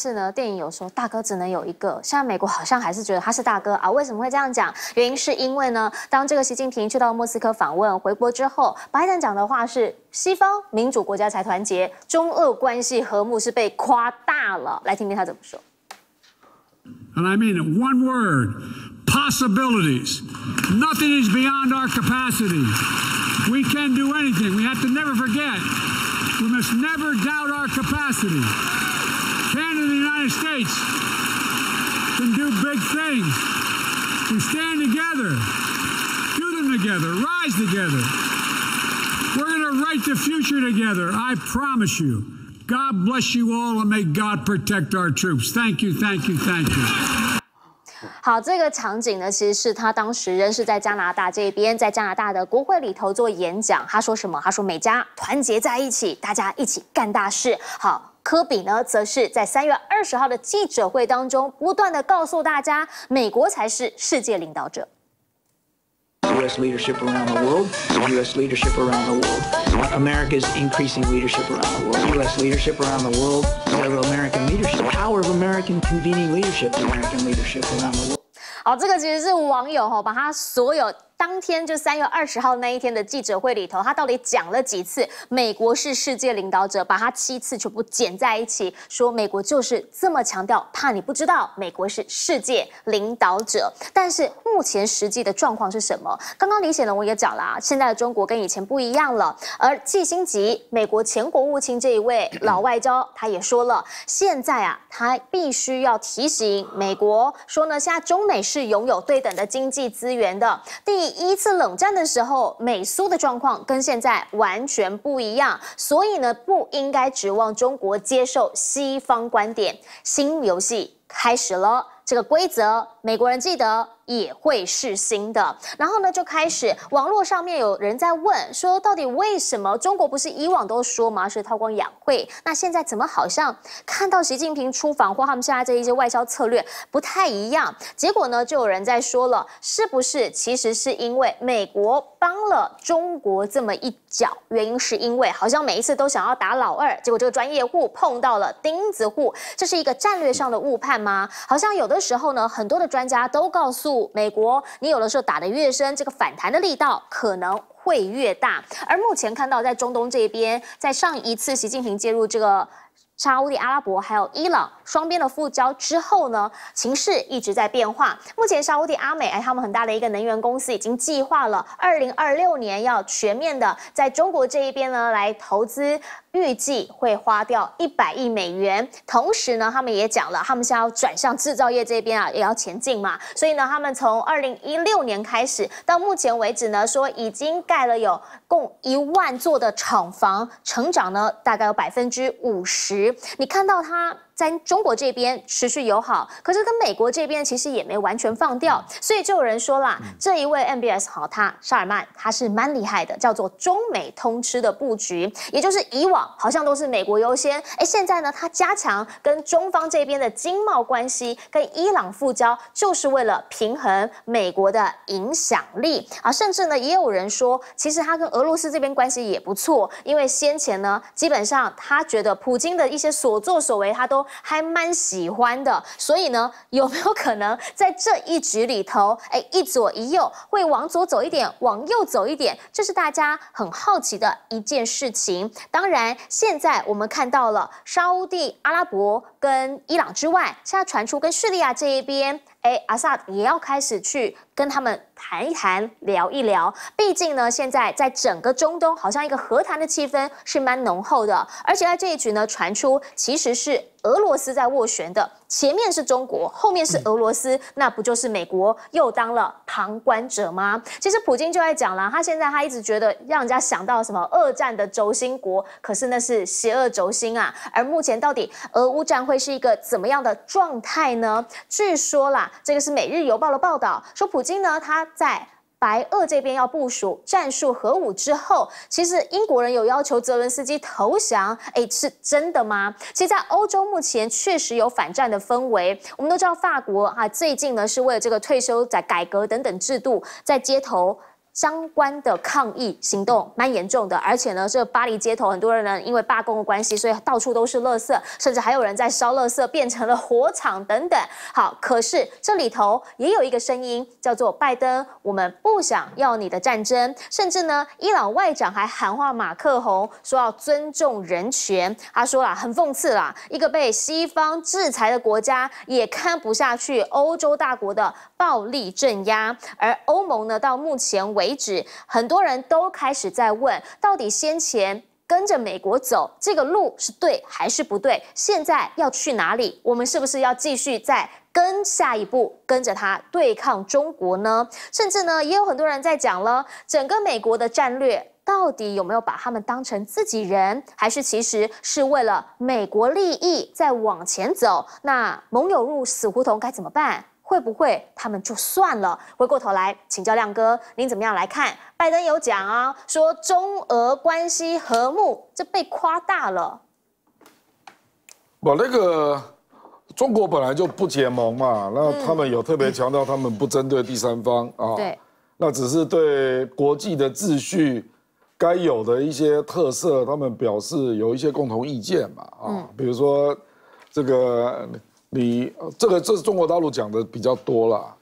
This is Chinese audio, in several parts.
是呢，电影有说大哥只能有一个，现在美国好像还是觉得他是大哥啊？为什么会这样讲？原因是因为呢，当这个习近平去到莫斯科访问回国之后，拜登讲的话是西方民主国家才团结，中俄关系和睦是被夸大了。来听听他怎么说。And I mean one word possibilities. Nothing is beyond our capacity. We can do anything. We have to never forget. We must never doubt our capacity. United States can do big things. We stand together, do them together, rise together. We're going to write the future together, I promise you. God bless you all and may God protect our troops. Thank you, thank you, thank you. 好，这个场景呢，其实是他当时仍是在加拿大这边，在加拿大的国会里头做演讲。他说什么？他说美加团结在一起，大家一起干大事。好，科比呢，则是在三月二十号的记者会当中，不断的告诉大家，美国才是世界领导者。U.S. leadership around the world, U.S. leadership around the world, America's increasing leadership around the world, U.S. leadership around the world, American leadership, power of American convening leadership, American leadership around the world. 好，这个其实是网友哈，把他所有。当天就三月二十号那一天的记者会里头，他到底讲了几次美国是世界领导者？把他七次全部剪在一起，说美国就是这么强调，怕你不知道，美国是世界领导者。但是目前实际的状况是什么？刚刚李显龙也讲了啊，现在的中国跟以前不一样了。而季新吉，美国前国务卿这一位老外交，他也说了，现在啊，他必须要提醒美国说呢，现在中美是拥有对等的经济资源的。第第一次冷战的时候，美苏的状况跟现在完全不一样，所以呢，不应该指望中国接受西方观点。新游戏开始了，这个规则，美国人记得。也会是新的，然后呢，就开始网络上面有人在问说，到底为什么中国不是以往都说嘛是韬光养晦，那现在怎么好像看到习近平出访或他们现在这一些外交策略不太一样？结果呢，就有人在说了，是不是其实是因为美国帮了中国这么一脚？原因是因为好像每一次都想要打老二，结果这个专业户碰到了钉子户，这是一个战略上的误判吗？好像有的时候呢，很多的专家都告诉。美国，你有的时候打得越深，这个反弹的力道可能会越大。而目前看到，在中东这边，在上一次习近平介入这个沙地阿拉伯还有伊朗双边的复交之后呢，情势一直在变化。目前沙地阿美哎，他们很大的一个能源公司已经计划了，二零二六年要全面的在中国这一边呢来投资。预计会花掉一百亿美元，同时呢，他们也讲了，他们现在要转向制造业这边啊，也要前进嘛。所以呢，他们从二零一六年开始到目前为止呢，说已经盖了有共一万座的厂房，成长呢大概有百分之五十。你看到它。在中国这边持续友好，可是跟美国这边其实也没完全放掉，所以就有人说啦，这一位 MBS 好，他沙尔曼他是蛮厉害的，叫做中美通吃的布局，也就是以往好像都是美国优先，哎，现在呢，他加强跟中方这边的经贸关系，跟伊朗复交，就是为了平衡美国的影响力啊，甚至呢，也有人说，其实他跟俄罗斯这边关系也不错，因为先前呢，基本上他觉得普京的一些所作所为，他都。还蛮喜欢的，所以呢，有没有可能在这一局里头，哎，一左一右会往左走一点，往右走一点，这是大家很好奇的一件事情。当然，现在我们看到了沙地阿拉伯跟伊朗之外，现在传出跟叙利亚这一边。哎，阿萨也要开始去跟他们谈一谈、聊一聊。毕竟呢，现在在整个中东，好像一个和谈的气氛是蛮浓厚的。而且在这一局呢，传出其实是俄罗斯在斡旋的，前面是中国，后面是俄罗斯，那不就是美国又当了旁观者吗？其实普京就在讲了，他现在他一直觉得让人家想到什么二战的轴心国，可是那是邪恶轴心啊。而目前到底俄乌战会是一个怎么样的状态呢？据说啦。这个是《每日邮报》的报道，说普京呢，他在白俄这边要部署战术核武之后，其实英国人有要求泽伦斯基投降，哎，是真的吗？其实，在欧洲目前确实有反战的氛围。我们都知道，法国啊，最近呢是为了这个退休在改革等等制度，在街头。相关的抗议行动蛮严重的，而且呢，这巴黎街头很多人呢，因为罢工的关系，所以到处都是垃圾，甚至还有人在烧垃圾，变成了火场等等。好，可是这里头也有一个声音，叫做拜登，我们不想要你的战争。甚至呢，伊朗外长还喊话马克宏，说要尊重人权。他说啦，很讽刺啦，一个被西方制裁的国家也看不下去欧洲大国的暴力镇压，而欧盟呢，到目前为为止，很多人都开始在问，到底先前跟着美国走这个路是对还是不对？现在要去哪里？我们是不是要继续再跟下一步跟着他对抗中国呢？甚至呢，也有很多人在讲了，整个美国的战略到底有没有把他们当成自己人，还是其实是为了美国利益在往前走？那盟友入死胡同该怎么办？会不会他们就算了？回过头来请教亮哥，您怎么样来看？拜登有讲啊，说中俄关系和睦，这被夸大了。我那个中国本来就不结盟嘛，那他们有特别强调，他们不针对第三方啊。对，那只是对国际的秩序该有的一些特色，他们表示有一些共同意见嘛。啊，比如说这个。你这个这是中国大陆讲的比较多啦，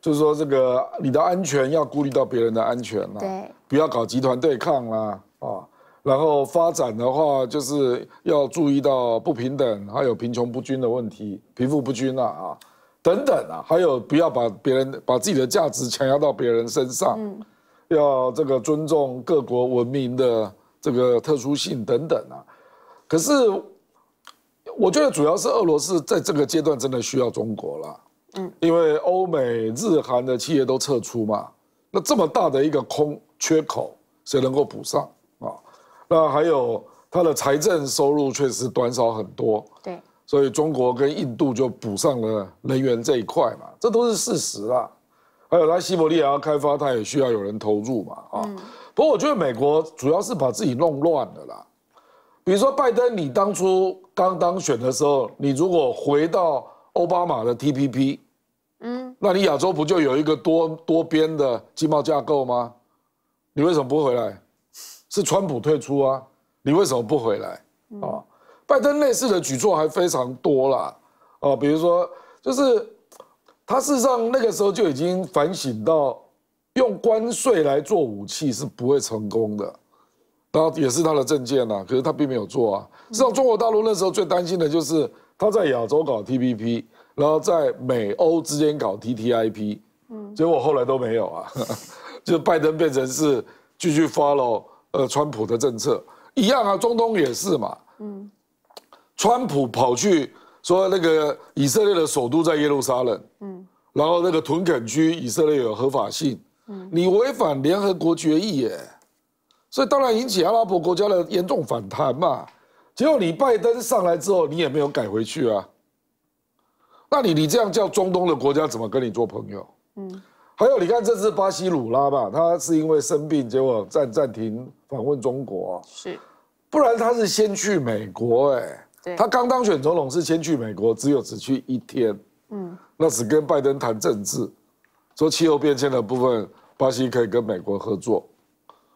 就是说这个你的安全要顾虑到别人的安全啦，对，不要搞集团对抗啦，啊，然后发展的话就是要注意到不平等，还有贫穷不均的问题，贫富不均啊啊，等等啊，还有不要把别人把自己的价值强压到别人身上，嗯，要这个尊重各国文明的这个特殊性等等啊，可是。我觉得主要是俄罗斯在这个阶段真的需要中国了，嗯，因为欧美日韩的企业都撤出嘛，那这么大的一个空缺口，谁能够补上啊？那还有它的财政收入确实短少很多，对，所以中国跟印度就补上了能源这一块嘛，这都是事实啦。还有它西伯利亚要开发，它也需要有人投入嘛，啊，不过我觉得美国主要是把自己弄乱了啦。比如说拜登，你当初刚当选的时候，你如果回到奥巴马的 TPP，嗯，那你亚洲不就有一个多多边的经贸架构吗？你为什么不回来？是川普退出啊，你为什么不回来？啊，拜登类似的举措还非常多啦，啊，比如说就是他事实上那个时候就已经反省到，用关税来做武器是不会成功的。然后也是他的政见呐，可是他并没有做啊。实际上，中国大陆那时候最担心的就是他在亚洲搞 TPP，然后在美欧之间搞 TTIP，嗯，结果后来都没有啊。就拜登变成是继续 follow 呃川普的政策，一样啊，中东也是嘛，嗯，川普跑去说那个以色列的首都在耶路撒冷，嗯，然后那个屯垦区以色列有合法性，嗯，你违反联合国决议耶。所以当然引起阿拉伯国家的严重反弹嘛。结果你拜登上来之后，你也没有改回去啊。那你你这样叫中东的国家怎么跟你做朋友？嗯。还有你看这次巴西鲁拉吧，他是因为生病，结果暂暂停访问中国。是。不然他是先去美国哎。对。他刚当选总统是先去美国，只有只去一天。嗯。那只跟拜登谈政治，说气候变迁的部分，巴西可以跟美国合作。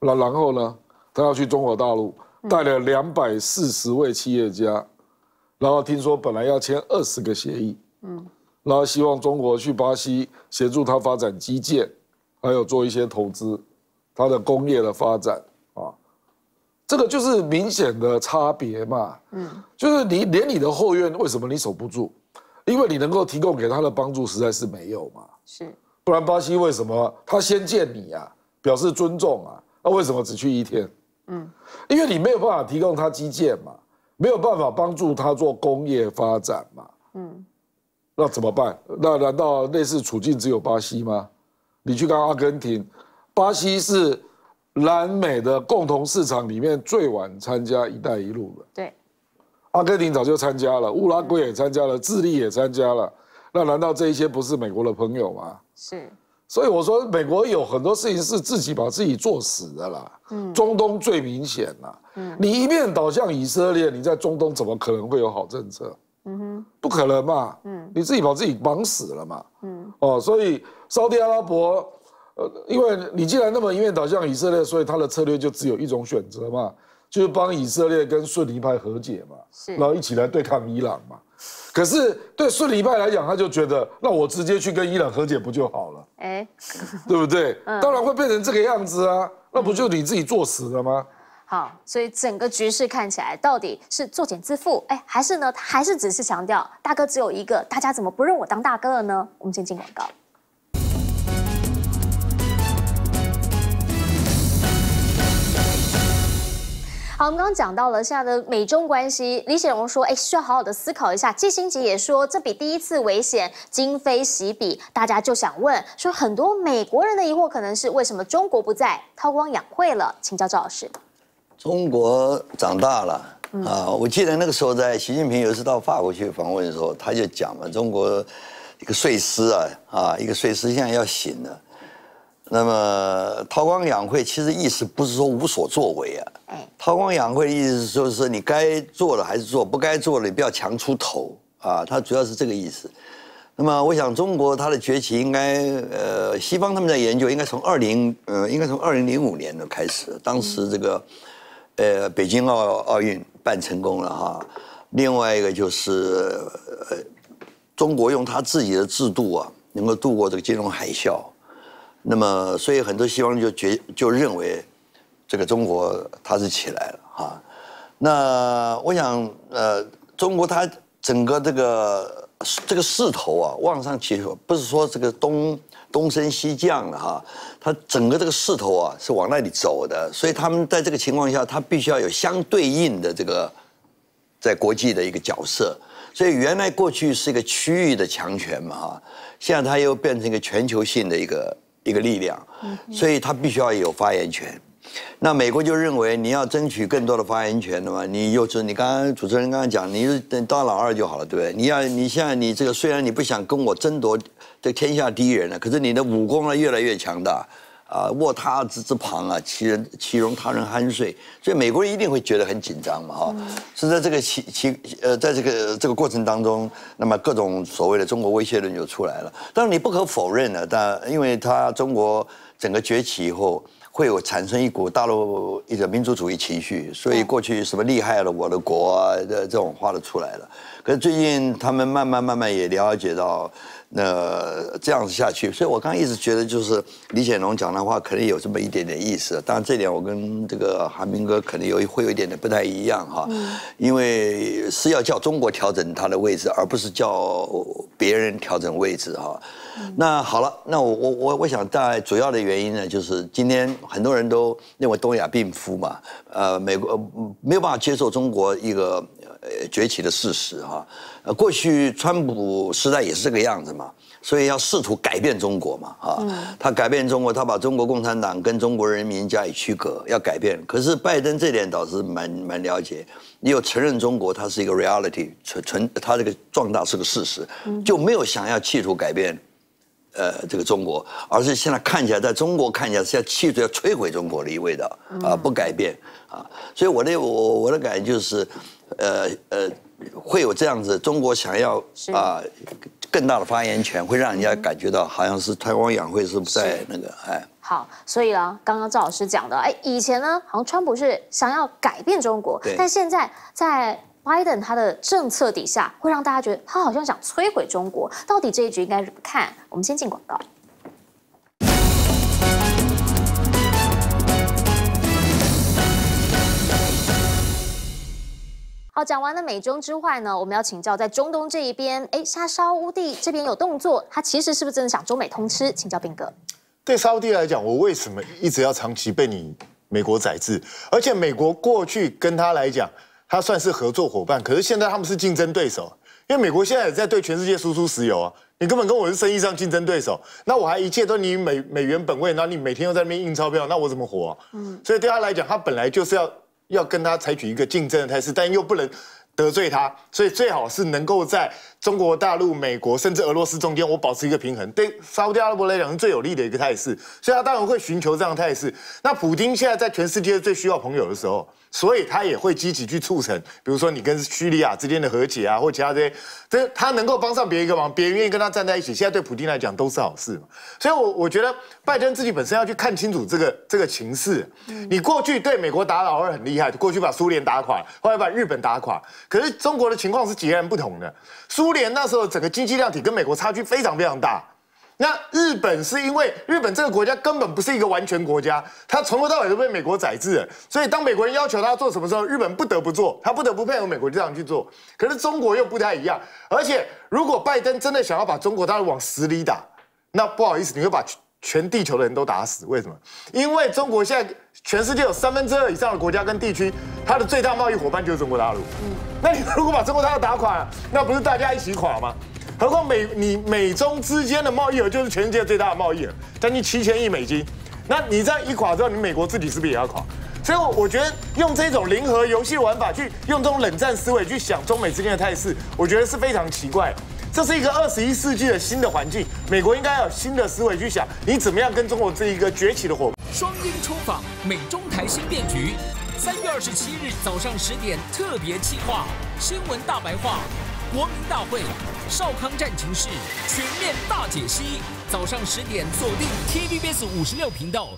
那然后呢？他要去中国大陆，带了两百四十位企业家，然后听说本来要签二十个协议，嗯，然后希望中国去巴西协助他发展基建，还有做一些投资，他的工业的发展啊，这个就是明显的差别嘛，嗯，就是你连你的后院为什么你守不住？因为你能够提供给他的帮助实在是没有嘛，是，不然巴西为什么他先见你啊？表示尊重啊。那为什么只去一天？嗯，因为你没有办法提供他基建嘛，没有办法帮助他做工业发展嘛。嗯，那怎么办？那难道类似处境只有巴西吗？你去看阿根廷，巴西是南美的共同市场里面最晚参加“一带一路”的。对，阿根廷早就参加了，乌拉圭也参加了，智利也参加了。那难道这一些不是美国的朋友吗？是。所以我说，美国有很多事情是自己把自己做死的啦。嗯，中东最明显啦。嗯，你一面倒向以色列，你在中东怎么可能会有好政策？嗯哼，不可能嘛。嗯，你自己把自己绑死了嘛。嗯，哦，所以沙特阿拉伯，呃，因为你既然那么一面倒向以色列，所以他的策略就只有一种选择嘛，就是帮以色列跟顺尼派和解嘛，然后一起来对抗伊朗嘛。可是对顺礼派来讲，他就觉得，那我直接去跟伊朗和解不就好了，哎，对不对？嗯当然会变成这个样子啊，那不就你自己作死了吗？好，所以整个局势看起来到底是作茧自缚，哎，还是呢，他还是只是强调大哥只有一个，大家怎么不认我当大哥了呢？我们先进广告。好，我们刚刚讲到了现在的美中关系，李显荣说，哎，需要好好的思考一下。季新杰也说，这比第一次危险今非昔比，大家就想问，说很多美国人的疑惑可能是为什么中国不再韬光养晦了？请教赵老师。中国长大了啊！我记得那个时候，在习近平有一次到法国去访问的时候，他就讲嘛，中国一个睡狮啊啊，一个睡狮现在要醒了。那么韬光养晦，其实意思不是说无所作为啊，哎，韬光养晦的意思就是说你该做的还是做，不该做的你不要强出头啊，它主要是这个意思。那么我想中国它的崛起应该呃，西方他们在研究，应该从二零呃，应该从二零零五年的开始，当时这个。呃，北京奥奥运办成功了哈。另外一个就是，呃，中国用他自己的制度啊，能够度过这个金融海啸。那么，所以很多西方就觉就认为，这个中国它是起来了哈。那我想，呃，中国它整个这个这个势头啊，往上起，不是说这个东东升西降了哈，它整个这个势头啊是往那里走的，所以他们在这个情况下，它必须要有相对应的这个在国际的一个角色。所以原来过去是一个区域的强权嘛哈，现在它又变成一个全球性的一个一个力量，所以他必须要有发言权。那美国就认为你要争取更多的发言权的嘛，你又是你刚刚主持人刚刚讲，你是等当老二就好了，对不对？你要你现在你这个虽然你不想跟我争夺这天下第一人了，可是你的武功呢越来越强大，啊，卧榻之之旁啊，其人其容他人酣睡，所以美国人一定会觉得很紧张嘛，哈、是在这个其其呃，在这个这个过程当中，那么各种所谓的中国威胁论就出来了。但是你不可否认的，但因为他中国整个崛起以后。会有产生一股大陆一种民族主义情绪，所以过去什么厉害了我的国啊，这这种话都出来了。可是最近他们慢慢慢慢也了解到，那这样子下去，所以我刚刚一直觉得就是李显龙讲的话可能有这么一点点意思。当然这点我跟这个韩明哥可能有会有一点点不太一样哈，因为是要叫中国调整它的位置，而不是叫别人调整位置哈。那好了，那我我我我想大概主要的原因呢，就是今天很多人都认为东亚病夫嘛，呃，美国、没有办法接受中国一个呃崛起的事实哈。过去川普时代也是这个样子嘛，所以要试图改变中国嘛啊，他改变中国，他把中国共产党跟中国人民加以区隔，要改变。可是拜登这点倒是蛮蛮了解，你有承认中国它是一个 reality 存存，它这个壮大是个事实，就没有想要企图改变。呃，这个中国，而是现在看起来，在中国看起来是要企图要摧毁中国的一味道啊，不改变啊，所以我的我我的感觉就是，呃呃，会有这样子，中国想要啊更大的发言权，会让人家感觉到好像是台湾养会是不在那个哎。好，所以呢，刚刚赵老师讲的，哎，以前呢，好像川普是想要改变中国，但现在在拜登他的政策底下，会让大家觉得他好像想摧毁中国。到底这一局应该怎么看？我们先进广告。好，讲完了美中之外呢，我们要请教在中东这一边，哎，沙沙乌地这边有动作，他其实是不是真的想中美通吃？请教斌哥。对沙地来讲，我为什么一直要长期被你美国宰制？而且美国过去跟他来讲，他算是合作伙伴，可是现在他们是竞争对手。因为美国现在也在对全世界输出石油啊，你根本跟我是生意上竞争对手，那我还一切都你美美元本位，然后你每天又在那边印钞票，那我怎么活、啊？嗯，所以对他来讲，他本来就是要要跟他采取一个竞争的态势，但又不能得罪他，所以最好是能够在中国大陆、美国甚至俄罗斯中间，我保持一个平衡，对沙特阿拉伯来讲是最有利的一个态势，所以他当然会寻求这样的态势。那普京现在在全世界最需要朋友的时候。所以他也会积极去促成，比如说你跟叙利亚之间的和解啊，或其他这些，这他能够帮上别人一个忙，别人愿意跟他站在一起，现在对普京来讲都是好事嘛。所以，我我觉得拜登自己本身要去看清楚这个这个情势。你过去对美国打老二很厉害，过去把苏联打垮，后来把日本打垮，可是中国的情况是截然不同的。苏苏联那时候整个经济量体跟美国差距非常非常大。那日本是因为日本这个国家根本不是一个完全国家，它从头到尾都被美国宰制，所以当美国人要求他做什么时候，日本不得不做，他不得不配合美国这样去做。可是中国又不太一样，而且如果拜登真的想要把中国大陆往死里打，那不好意思，你会把全地球的人都打死。为什么？因为中国现在全世界有三分之二以上的国家跟地区，它的最大贸易伙伴就是中国大陆。嗯，那你如果把中国大陆打垮，那不是大家一起垮吗？何况美你美中之间的贸易额就是全世界最大的贸易额，将近七千亿美金。那你这样一垮之后，你美国自己是不是也要垮？所以，我我觉得用这种零和游戏玩法去用这种冷战思维去想中美之间的态势，我觉得是非常奇怪。这是一个二十一世纪的新的环境，美国应该要有新的思维去想，你怎么样跟中国这一个崛起的伙伴。双鹰出访，美中台新变局。三月二十七日早上十点，特别企划新闻大白话。国民大会，少康战情室全面大解析。早上十点，锁定 TVBS 五十六频道。